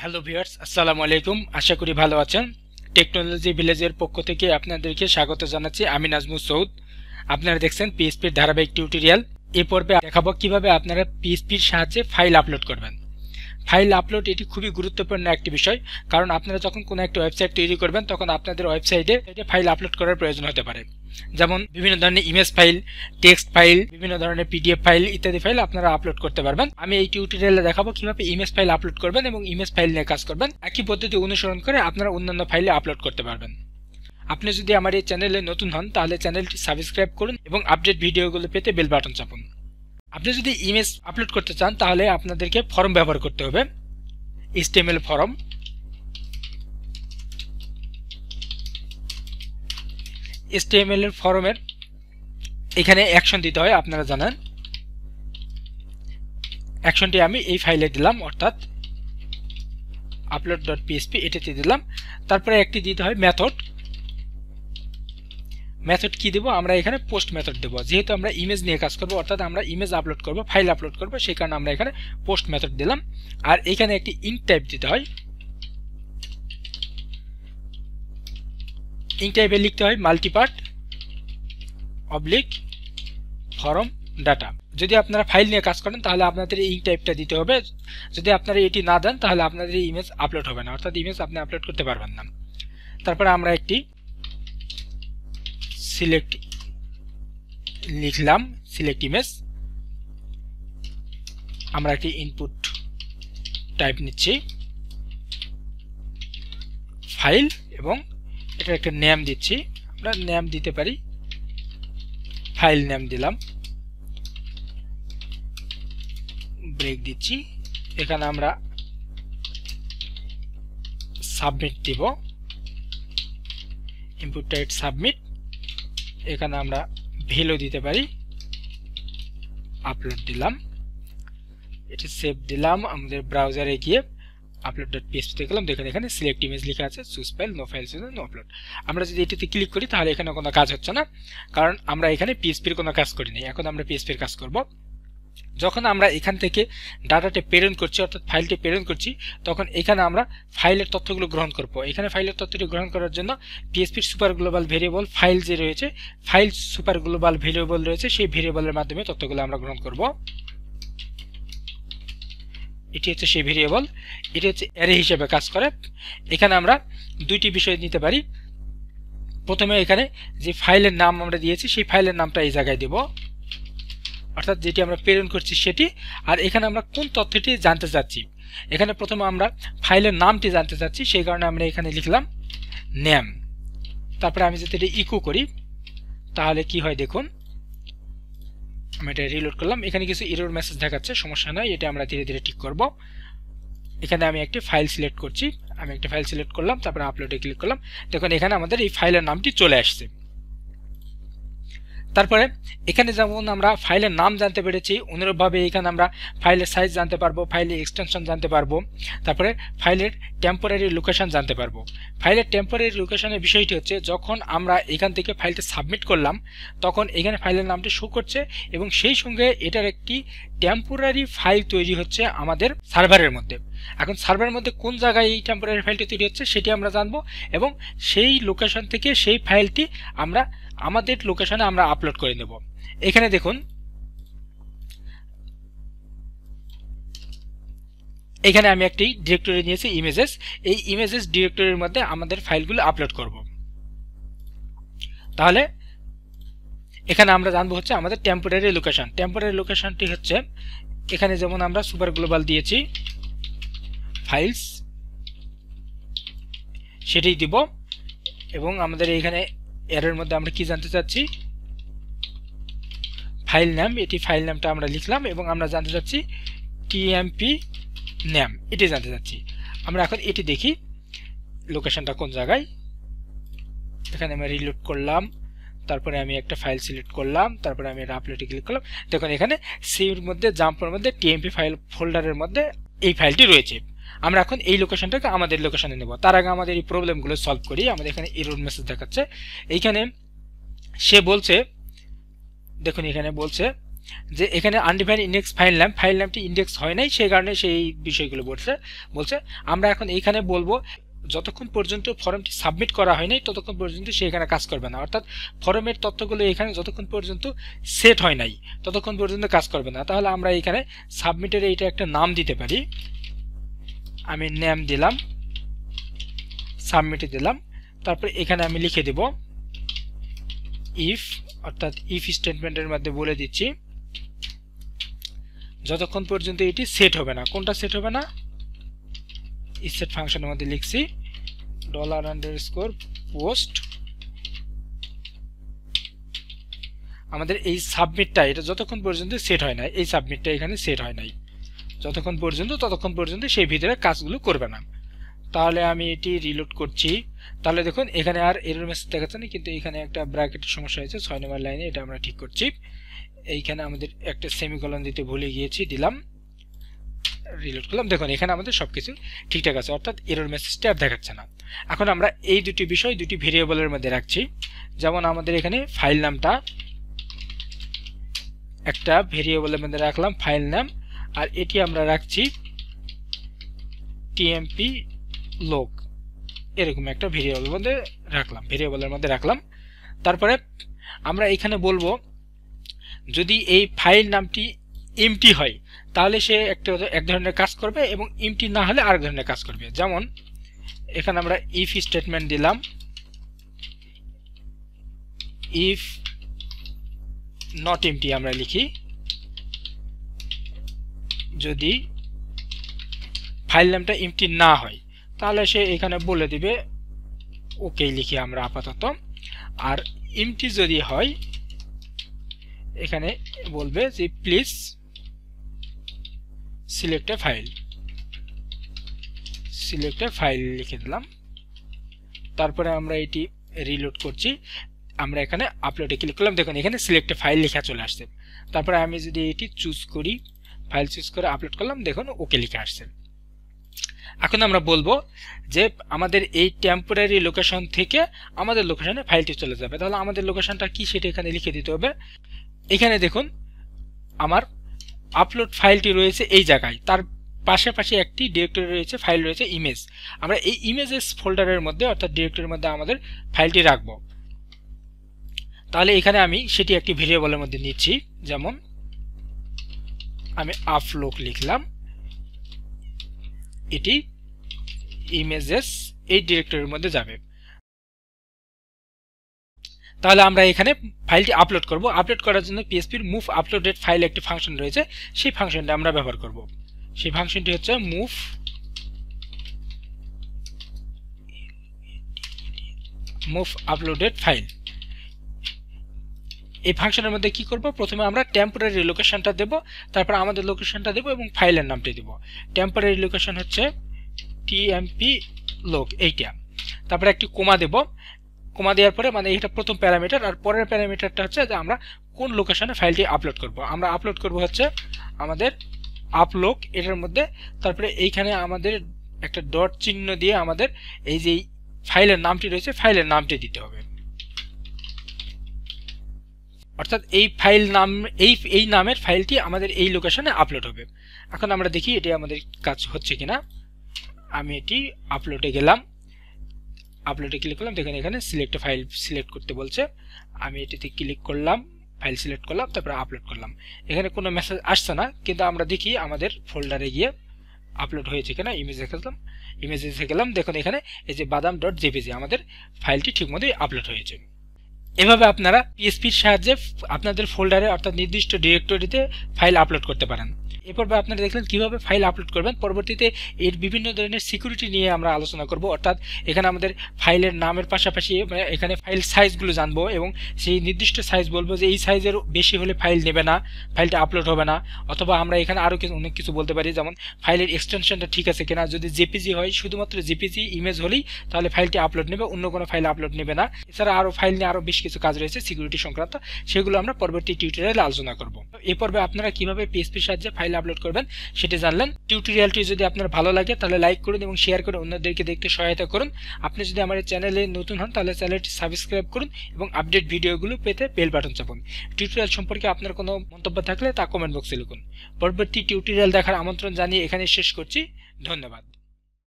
Hello viewers আসসালামু আলাইকুম। আশা করি ভালো আছেন। টেকনোলজি ভিলেজের পক্ষ থেকে আপনাদেরকে স্বাগত জানাচ্ছি আমি নাজমুল সৌদ। আপনারা দেখছেন পিএসপির ধারাবাহিক টিউটোরিয়াল এ পর্বে দেখাবো কীভাবে আপনারা পিএসপির সাহায্যে ফাইল আপলোড করবেন। ফাইল আপলোড এটি খুবই গুরুত্বপূর্ণ একটি বিষয়। কারণ আপনারা যখন কোনো একটা ওয়েবসাইট তৈরি করবেন, তখন আপনাদের ওয়েবসাইটে ফাইল আপলোড করার প্রয়োজন হতে পারে। যেমন বিভিন্ন ধরনের ইমেজ ফাইল টেক্সট ফাইল বিভিন্ন ধরনের পিডিএফ ফাইল ইত্যাদি ফাইল আপনারা আপলোড করতে পারবেন। আমি এই টিউটোরিয়ালে দেখাবো কীভাবে ইমেজ ফাইল আপলোড করবেন এবং ইমেজ ফাইল নিয়ে কাজ করবেন। একই পদ্ধতি অনুসরণ করে আপনারা অন্যান্য ফাইলে আপলোড করতে পারবেন। আপনি যদি আমার এই চ্যানেলে নতুন হন, তাহলে চ্যানেলটি সাবস্ক্রাইব করুন এবং আপডেট ভিডিওগুলো পেতে বেল বাটন চাপুন। আপনি যদি ইমেজ আপলোড করতে চান, তাহলে আপনাদেরকে ফর্ম ব্যবহার করতে হবে। এইচটিএমএল ফর্ম এইচটিএমএল এর ফর্মের এখানে অ্যাকশন দিতে হয়, আপনারা জানেন। অ্যাকশনটি আমি এই ফাইলে দিলাম, অর্থাৎ আপলোড ডট পিএসপি এটাতে দিলাম। তারপরে একটি দিতে হয় মেথড মেথড কি দেবো? আমরা এখানে পোস্ট মেথড দেবো। যেহেতু আমরা ইমেজ নিয়ে কাজ করব, অর্থাৎ আমরা ইমেজ আপলোড করব ফাইল আপলোড করব, সেই কারণে আমরা এখানে পোস্ট মেথড দিলাম। আর এখানে একটি ইঙ্ক টাইপ দিতে হয়। ইঙ্ক টাইপে লিখতে হয় মাল্টিপার্ট অবলিক ফরম ডাটা যদি আপনারা ফাইল নিয়ে কাজ করেন, তাহলে আপনাদের এই ইঙ্ক টাইপটা দিতে হবে। যদি আপনারা এটি না দেন, তাহলে আপনাদের ইমেজ আপলোড হবে না। অর্থাৎ ইমেজ আপনি আপলোড করতে পারবেন না। তারপরে আমরা একটি সিলেক্ট লিখলাম সিলেক্ট ইমেজ আমরা একটি ইনপুট টাইপ নিচ্ছি। ফাইল এবং এটা একটা নেম দিচ্ছি। আমরা নেম দিতে পারি। ফাইল নেম দিলাম। ব্রেক দিচ্ছি। এখানে আমরা সাবমিট দিব। ইনপুট টাইপ সাবমিট এখানে আমরা ভ্যালু দিতে পারি। আপলোড দিলাম। এটি সেভ দিলাম। আমাদের ব্রাউজারে গিয়ে আপলোড ডট পিএসপিতে গেলাম। দেখেন এখানে সিলেক্ট ইমেজ লেখা আছে choose file no file no upload আমরা যদি এটিতে ক্লিক করি, তাহলে এখানে কোনো কাজ হচ্ছে না। কারণ আমরা এখানে পিএসপির কোনো কাজ করিনি। এখন আমরা পিএসপির কাজ করব। যখন আমরা এখান থেকে ডাটাটি প্রেরণ করছি, অর্থাৎ ফাইলটি প্রেরণ করছি, তখন এখানে আমরা ফাইলের তথ্যগুলো গ্রহণ করব। এখানে ফাইলের তথ্যটি গ্রহণ করার জন্য পিএসপির সুপার গ্লোবাল ভেরিয়েবল ফাইল যে রয়েছে ফাইল সুপার গ্লোবাল ভেরিয়েবল রয়েছে, সেই ভেরিয়েবলের মাধ্যমে তথ্যগুলো আমরা গ্রহণ করব। এটি হচ্ছে সেই ভেরিয়েবল এটি হচ্ছে অ্যারে হিসেবে কাজ করে। এখানে আমরা দুইটি বিষয় নিতে পারি। প্রথমে এখানে যে ফাইলের নাম আমরা দিয়েছি, সেই ফাইলের নামটা এই জায়গায় দেব। অর্থাৎ যেটি আমরা প্রেরণ করছি সেটি, আর এখানে আমরা কোন তথ্যটি জানতে চাচ্ছি? এখানে প্রথমে আমরা ফাইলের নামটি জানতে চাচ্ছি, সেই কারণে আমরা এখানে লিখলাম নেম। তারপরে আমি যদি এটা ইকো করি, তাহলে কি হয় দেখুন, আমি এটা রিলোড করলাম। এখানে কিছু ইরোর মেসেজ দেখাচ্ছে, সমস্যা নয় এটা আমরা ধীরে ধীরে ঠিক করব। এখানে আমি একটি ফাইল সিলেক্ট করছি, আমি একটি ফাইল সিলেক্ট করলাম, তারপরে আপলোডে ক্লিক করলাম। দেখুন, এখানে আমাদের এই ফাইলের নামটি চলে আসছে। তারপরে এখানে যেমন আমরা ফাইলের নাম জানতে পেরেছি, অনুরূপভাবে এখানে আমরা ফাইলের সাইজ জানতে পারব, ফাইলের এক্সটেনশন জানতে পারব, তারপরে ফাইলের টেম্পোরারি লোকেশন জানতে পারব। ফাইলের টেম্পোরারি লোকেশনের বিষয়টি হচ্ছে, যখন আমরা এখান থেকে ফাইলটা সাবমিট করলাম, তখন এখানে ফাইলের নামটি শো করছে এবং সেই সঙ্গে এটার একটি টেম্পোরারি ফাইল তৈরি হচ্ছে আমাদের সার্ভারের মধ্যে। এখন সার্ভারের মধ্যে কোন জায়গায় এই টেম্পোরারি ফাইলটি তৈরি হচ্ছে, সেটি আমরা জানব এবং সেই লোকেশন থেকে সেই ফাইলটি আমরা আমাদের লোকেশনে আমরা আপলোড করে নেব। এখানে দেখুন। এখানে আমি একটি ডিরেক্টরি নিয়েছি ইমেজেস এই ইমেজেস ডিরেক্টরির মধ্যে আমাদের ফাইলগুলো আপলোড করব। তাহলে, এখানে আমরা জানব হচ্ছে আমাদের টেম্পোরারি লোকেশন টেম্পোরারি লোকেশনটি হচ্ছে, এখানে যেমন আমরা সুপার গ্লোবাল দিয়েছি ফাইলস সেটাই দিব। এবং আমাদের এখানে এর মধ্যে আমরা কি জানতে চাচ্ছি? ফাইল নাম এটি ফাইল নামটা আমরা লিখলাম এবং আমরা জানতে চাচ্ছি টিএমপি নাম এটি জানতে চাচ্ছি। আমরা এখন এটি দেখি লোকেশনটা কোন জায়গায়? এখানে আমি রিলোড করলাম, তারপরে আমি একটা ফাইল সিলেক্ট করলাম, তারপরে আমি আপলোডে ক্লিক করলাম। দেখুন, এখানে সির মধ্যে জাম্পের মধ্যে টিএমপি ফাইল ফোল্ডারের মধ্যে এই ফাইলটি রয়েছে। আমরা এখন এই লোকেশনটাকে আমাদের লোকেশনে নেব। তার আগে আমাদের এই প্রবলেমগুলো সলভ করি। আমাদের এখানে এরর মেসেজ দেখাচ্ছে। এইখানে সে বলছে, দেখুন এখানে বলছে যে এখানে আনডিফাইন ইন্ডেক্স ফাইল নাম ফাইল নামটি ইন্ডেক্স হয় নাই, সেই কারণে সেই বিষয়গুলো বলছে। বলছে, আমরা এখন এইখানে বলব, যতক্ষণ পর্যন্ত ফর্মটি সাবমিট করা হয় নাই, ততক্ষণ পর্যন্ত সে এখানে কাজ করবে না। অর্থাৎ ফর্মের তথ্যগুলো এখানে যতক্ষণ পর্যন্ত সেট হয় নাই, ততক্ষণ পর্যন্ত কাজ করবে না। তাহলে আমরা এখানে সাবমিটের এইটা একটা নাম দিতে পারি। আমি নেম দিলাম সাবমিটে দিলাম, তারপরে এখানে আমি লিখে দেব ইফ অর্থাৎ ইফ স্টেটমেন্টের মধ্যে বলে দিচ্ছি, যতক্ষণ পর্যন্ত এটি সেট হবে না। কোনটা সেট হবে না? ইসেট ফাংশনের মধ্যে লিখছি ডলার আন্ডার স্কোর পোস্ট আমাদের এই সাবমিটটা এটা যতক্ষণ পর্যন্ত সেট হয় না এই সাবমিটটা এখানে সেট হয় নাই। যতক্ষণ পর্যন্ত, ততক্ষণ পর্যন্ত সেই ভিতরে কাজগুলো করবে না। তাহলে আমি এটি রিলোড করছি। তাহলে দেখুন, এখানে আর এরর মেসেজ দেখাচ্ছে না, কিন্তু এখানে একটা ব্র্যাকেটের সমস্যা হয়েছে, ছয় নম্বর লাইনে এটা আমরা ঠিক করছি। এইখানে আমাদের একটা সেমিকলন দিতে ভুলে গিয়েছি, দিলাম। রিলোড করলাম। দেখুন, এখানে আমাদের সব কিছু ঠিকঠাক আছে, অর্থাৎ এরর মেসেজটা আর দেখাচ্ছে না। এখন আমরা এই দুটি বিষয়, দুটি ভেরিয়েবলের মধ্যে রাখছি। যেমন আমাদের এখানে ফাইল নামটা একটা ভেরিয়েবলের মধ্যে রাখলাম ফাইল নাম আর এটি আমরা রাখছি টিএমপি লোক এরকম একটা ভেরিয়েবলের মধ্যে রাখলাম ভেরিয়েবলের মধ্যে রাখলাম। তারপরে আমরা এখানে বলব, যদি এই ফাইল নামটি এমটি হয়, তাহলে সে একটা এক ধরনের কাজ করবে এবং এমটি না হলে আরেক ধরনের কাজ করবে। যেমন, এখানে আমরা ইফ স্টেটমেন্ট দিলাম। ইফ নট এমটি আমরা লিখি। যদি ফাইল নামটা এমটি না হয়, তাহলে সে এখানে বলে দিবে, ওকে লিখি আমরা আপাতত। আর এমটি যদি হয়, এখানে বলবে যে please select a file select a file লিখে দিলাম। তারপরে আমরা এটি রিলোড করছি। আমরা এখানে আপলোডে ক্লিক করলাম। দেখুন, এখানে সিলেক্ট ফাইল লেখা চলে আসছে। তারপরে আমি যদি এটি চুজ করি ফাইল চুজ করে আপলোড করলাম, দেখুন, ওকে লিখে আসছে। এখন আমরা বলব যে আমাদের এই টেম্পোরারি লোকেশন থেকে আমাদের লোকেশনে ফাইলটি চলে যাবে। তাহলে আমাদের লোকেশনটা কি সেটা এখানে লিখে দিতে হবে। এখানে দেখুন, আমার আপলোড ফাইলটি রয়েছে এই জায়গায়। তার পাশাপাশি একটি ডিরেক্টরি রয়েছে ফাইল রয়েছে ইমেজ আমরা এই ইমেজেস ফোল্ডারের মধ্যে, অর্থাৎ ডিরেক্টরির মধ্যে আমাদের ফাইলটি রাখব। তাহলে এখানে আমি সেটি একটি ভেরিয়েবলের মধ্যে নিচ্ছি, যেমন আমি আপলোক লিখলাম। এটি ইমেজেস এই ডিরেক্টরির মধ্যে যাবে। তাহলে আমরা এখানে ফাইলটি আপলোড করব। আপলোড করার জন্য পিএসপির মুভ আপলোডেড ফাইল একটি ফাংশন রয়েছে। সেই ফাংশনটা আমরা ব্যবহার করব। সেই ফাংশনটি হচ্ছে মুভ মুভ আপলোডেড ফাইল এই ফাংশনের মধ্যে কি করব? প্রথমে আমরা টেম্পোরারি লোকেশনটা দেব, তারপর আমাদের লোকেশনটা দেব এবং ফাইলের নামটি দেব। টেম্পোরারি লোকেশন হচ্ছে টিএমপি লোক এইটা। তারপরে একটি কোমা দেব। কোমা দেওয়ার পরে মানে এটা প্রথম প্যারামিটার, আর পরের প্যারামিটারটা হচ্ছে যে আমরা কোন লোকেশনে ফাইলটি আপলোড করব। আমরা আপলোড করব হচ্ছে আমাদের আপলোক এটার মধ্যে। তারপরে এইখানে আমাদের একটা ডট চিহ্ন দিয়ে আমাদের এই যে ফাইলের নামটি রয়েছে ফাইলের নামটি দিতে হবে। অর্থাৎ এই ফাইল নাম, এই এই নামের ফাইলটি আমাদের এই লোকেশনে আপলোড হবে। এখন আমরা দেখি এটি আমাদের কাজ হচ্ছে কিনা। আমি এটি আপলোডে গেলাম। আপলোডে ক্লিক করলাম। দেখেন এখানে সিলেক্ট ফাইল সিলেক্ট করতে বলছে। আমি এটিতে ক্লিক করলাম ফাইল সিলেক্ট করলাম, তারপরে আপলোড করলাম। এখানে কোনো মেসেজ আসছে না, কিন্তু আমরা দেখি আমাদের ফোল্ডারে গিয়ে আপলোড হয়েছে কিনা ইমেজ দেখালাম ইমেজ দেখে গেলাম। দেখুন এখানে এই যে বাদাম ডট জেপিজি আমাদের ফাইলটি ঠিকমতোই আপলোড হয়েছে। এভাবে আপনারা পিএসপির সাহায্যে আপনাদের ফোল্ডারে অর্থাৎ নির্দিষ্ট ডিরেক্টরিতে ফাইল আপলোড করতে পারেন। এ পর্বে আপনারা দেখলেন কীভাবে ফাইল আপলোড করবেন। পরবর্তীতে এর বিভিন্ন ধরনের সিকিউরিটি নিয়ে আমরা আলোচনা করব। অর্থাৎ এখানে আমাদের ফাইলের নামের পাশাপাশি এখানে ফাইল সাইজগুলো জানব এবং সেই নির্দিষ্ট সাইজ বলব যে এই সাইজের বেশি হলে ফাইল নেবে না ফাইলটা আপলোড হবে না। অথবা আমরা এখানে আরও কিছু, অনেক কিছু বলতে পারি। যেমন ফাইলের এক্সটেনশনটা ঠিক আছে কিনা। যদি জেপিজি হয়, শুধুমাত্র জেপিজি ইমেজ হলেই তাহলে ফাইলটি আপলোড নেবে, অন্য কোনো ফাইল আপলোড নেবে না। এছাড়া আরও ফাইল নিয়ে আরও বেশ কিছু কাজ রয়েছে সিকিউরিটি সংক্রান্ত। সেগুলো আমরা পরবর্তী টিউটোরিয়ালে আলোচনা করব। এ পর্বে আপনারা কীভাবে পিএসপির সাহায্যে ফাইল আপলোড করবেন, সেটি জানলেন। টিউটোরিয়ালটি যদি আপনার ভালো লাগে, তাহলে লাইক করুন এবং শেয়ার করে অন্যদেরকে দেখতে সহায়তা করুন। আপনি যদি আমার চ্যানেলে নতুন হন, তাহলে চ্যানেলটি সাবস্ক্রাইব করুন এবং আপডেট ভিডিওগুলো পেতে বেল বাটন চাপুন। টিউটোরিয়াল সম্পর্কে আপনার কোনো মন্তব্য থাকলে তা কমেন্ট বক্সে লিখুন। পরবর্তী টিউটোরিয়াল দেখার আমন্ত্রণ জানিয়ে এখানে শেষ করছি। ধন্যবাদ।